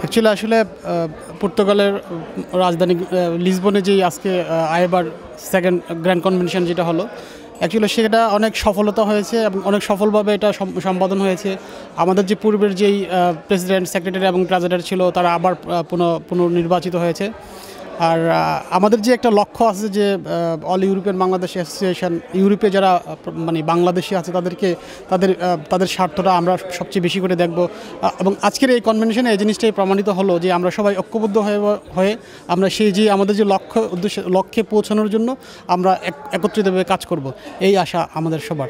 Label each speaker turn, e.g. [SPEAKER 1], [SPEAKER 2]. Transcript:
[SPEAKER 1] Actually আসলে পর্তুগালের রাজধানী লিসবনে যেই আজকে আইবার সেকেন্ড গ্র্যান্ড কনভেনশন যেটা হলো অ্যাকচুয়ালি সেটা অনেক সফলতা হয়েছে এবং অনেক সফলভাবে এটা সম্পাদন হয়েছে। আমাদের যে পূর্বের যেই প্রেসিডেন্ট সেক্রেটারি এবং ট্রাজেডার ছিল, তারা আবার পুনঃ, পুনর্নির্বাচিত হয়েছে। আর আমাদের যে একটা লক্ষ্য আছে যে অল ইউরোপিয়ান বাংলাদেশ অ্যাসোসিয়েশন ইউরোপে যারা মানে বাংলাদেশি আছে, তাদেরকে, তাদের তাদের স্বার্থটা আমরা সবচেয়ে বেশি করে দেখব। এবং আজকের এই কনভেনশনে এই জিনিসটাই প্রমাণিত হলো যে, আমরা সবাই ঐক্যবদ্ধ হয়ে হয়ে আমরা সেই যে আমাদের যে লক্ষ্য, উদ্দেশ্য, লক্ষ্যে পৌঁছানোর জন্য আমরা এক- একত্রিতভাবে কাজ করব। এই আশা আমাদের সবার।